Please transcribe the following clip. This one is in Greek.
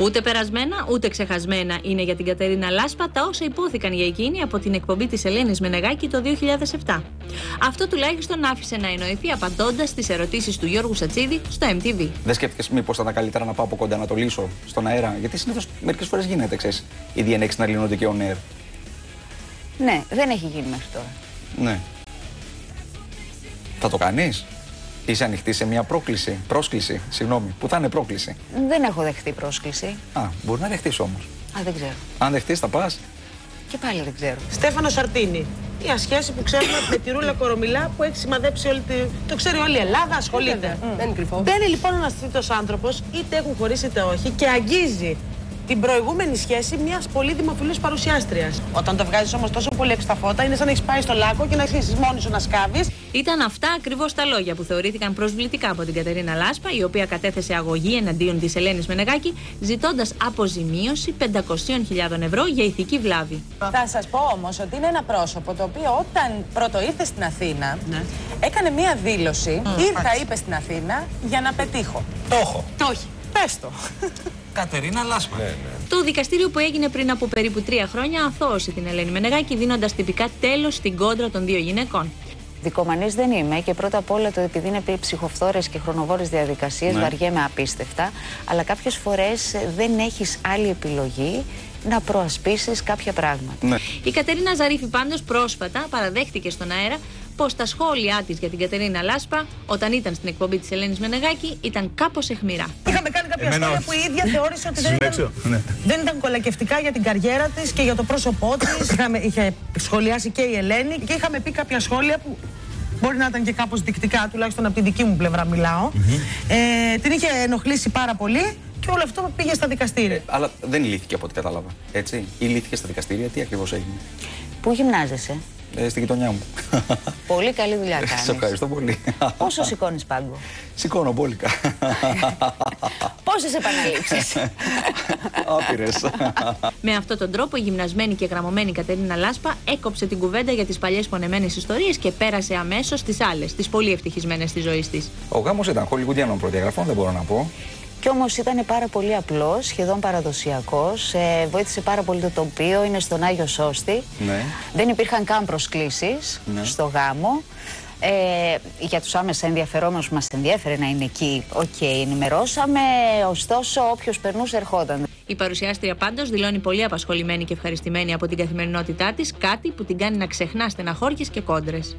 Ούτε περασμένα, ούτε ξεχασμένα είναι για την Κατερίνα Λάσπα τα όσα υπόθηκαν για εκείνη από την εκπομπή της Ελένης Μενεγάκη το 2007. Αυτό τουλάχιστον άφησε να εννοηθεί απαντώντας στις ερωτήσεις του Γιώργου Σατσίδη στο MTV. Δεν σκέφτηκες μήπως θα ήταν καλύτερα να πάω από κοντά να το λύσω στον αέρα; Γιατί συνήθως μερικές φορές γίνεται, ξέρεις, οι διενέξεις να λύνονται και on air. Ναι, δεν έχει γίνει μέχρι τώρα. Ναι. Θα το κάνεις; Είσαι ανοιχτή σε μια πρόκληση, πρόσκληση, συγγνώμη, που θα είναι πρόκληση. Δεν έχω δεχτεί πρόσκληση. Α, μπορεί να δεχτείς όμως. Α, δεν ξέρω. Αν δεχτείς, θα πας. Και πάλι δεν ξέρω. Στέφανο Σαρτίνη. Μια σχέση που ξέρουμε με τη Ρούλα Κορομιλά που έχει σημαδέψει όλη τη. Το ξέρει όλη η Ελλάδα, ασχολείται. Δεν είναι κρυφό. Μπαίνει λοιπόν ένας τρίτος άνθρωπος, είτε έχουν χωρίσει είτε όχι, και αγγίζει την προηγούμενη σχέση μιας πολύ δημοφιλούς παρουσιάστριας. Όταν το βγάζεις όμως τόσο πολύ έξω τα φώτα, είναι σαν να έχεις πάει στο λάκκο και να αρχίσει μόνη σου να σκάβεις. Ήταν αυτά ακριβώς τα λόγια που θεωρήθηκαν προσβλητικά από την Κατερίνα Λάσπα, η οποία κατέθεσε αγωγή εναντίον της Ελένης Μενεγάκη, ζητώντας αποζημίωση 500.000 ευρώ για ηθική βλάβη. Θα σας πω όμως ότι είναι ένα πρόσωπο το οποίο όταν πρώτο ήρθε στην Αθήνα έκανε μία δήλωση. Ήρθα, είπε στην Αθήνα για να πετύχω. Το έχω. Το όχι. Πες το. Κατερίνα Λάσπα. Το δικαστήριο που έγινε πριν από περίπου τρία χρόνια αθώωσε την Ελένη Μενεγάκη, δίνοντας τυπικά τέλος στην κόντρα των δύο γυναικών. Δικομανής δεν είμαι και πρώτα απ' όλα το επειδή είναι πει ψυχοφθόρες και χρονοβόρες διαδικασίες Ναι. βαριέμαι απίστευτα αλλά κάποιες φορές ε, δεν έχεις άλλη επιλογή να προασπίσεις κάποια πράγματα. Ναι. Η Κατερίνα Ζαρίφη πάντως πρόσφατα παραδέχτηκε στον αέρα πως τα σχόλιά της για την Κατερίνα Λάσπα όταν ήταν στην εκπομπή της Ελένης Μενεγάκη ήταν κάπως εχμηρά. Είχαμε κάνει κάποια Εμένα σχόλια όχι. που η ίδια θεώρησε ότι δεν ήταν, Συλλέξω. Ναι. δεν ήταν κολακευτικά για την καριέρα της και για το πρόσωπό της. είχε σχολιάσει και η Ελένη και είχαμε πει κάποια σχόλια που μπορεί να ήταν και κάπως δεικτικά, τουλάχιστον από τη δική μου πλευρά μιλάω. Ε, την είχε ενοχλήσει πάρα πολύ και όλο αυτό πήγε στα δικαστήρια. Αλλά δεν λύθηκε από ό,τι κατάλαβα. Έτσι. Ή λύθηκε στα δικαστήρια, τι ακριβώς έγινε. Πού γυμνάζεσαι; Ε, στη γειτονιά μου. Πολύ καλή δουλειά κάνεις. Σε ευχαριστώ πολύ. Πόσο σηκώνεις πάγκο; Σηκώνω μπόλικα. Πόσες επαναλήψεις; Άπειρες. Με αυτόν τον τρόπο, η γυμνασμένη και γραμμωμένη Κατερίνα Λάσπα έκοψε την κουβέντα για τις παλιές πονεμένες ιστορίες και πέρασε αμέσως στι άλλες, τις πολύ ευτυχισμένες της ζωής της. Ο γάμος ήταν χολιγουντιανών προδιαγραφών, δεν μπορώ να πω. Κι όμως ήταν πάρα πολύ απλός, σχεδόν παραδοσιακός, ε, βοήθησε πάρα πολύ το τοπίο, είναι στον Άγιο Σώστη. Ναι. Δεν υπήρχαν καν προσκλήσεις Ναι. στο γάμο. Ε, για τους άμεσα ενδιαφερόμενους που μας ενδιέφερε να είναι εκεί, οκ, ενημερώσαμε, ωστόσο όποιος περνούσε ερχόταν. Η παρουσιάστρια πάντως δηλώνει πολύ απασχολημένη και ευχαριστημένη από την καθημερινότητά της, κάτι που την κάνει να ξεχνά στεναχώριες και κόντρες.